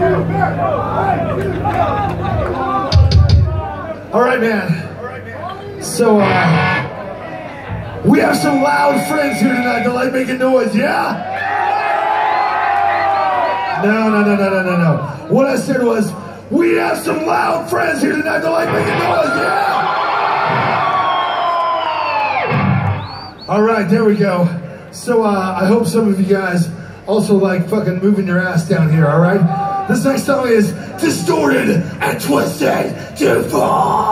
All right, man. So, uh, we have some loud friends here tonight that like making noise, yeah? No, no, no, no, no, no, no. What I said was, we have some loud friends here tonight that like making noise, yeah? All right, there we go. So, uh, I hope some of you guys also like fucking moving your ass down here, all right? This next song is Distorted and Twisted to Form.